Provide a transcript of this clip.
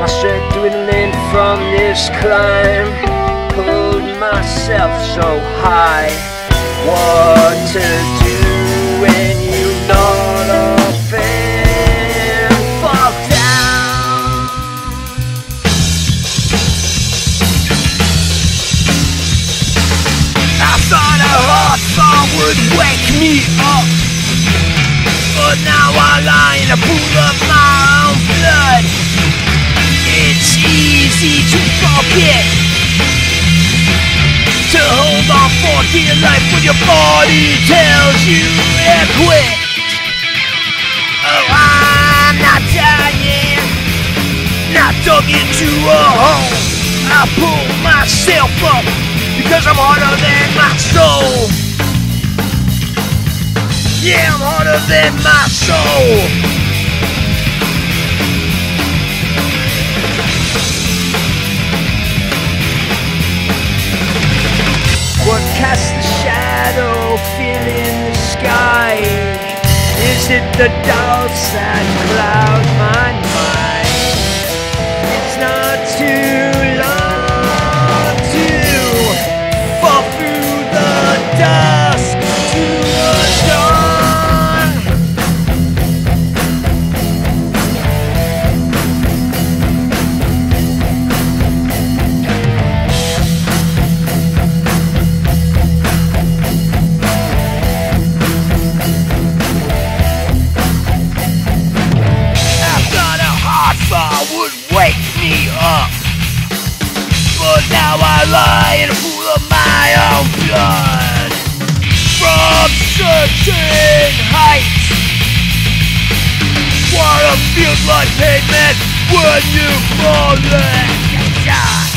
My strength dwindling from this climb. Pulled myself so high. What to do when you're not up and fall down? I thought a hard fall would wake me up. But now I lie in a pool of on for life when your body tells you to quit. Oh, I'm not dying. Not dug into a hole. I pull myself up because I'm harder than my soul. Yeah, I'm harder than my soul. It the doubts that up. But now I lie in a pool of my own blood. From certain heights. Water feels like pavement when you fall in.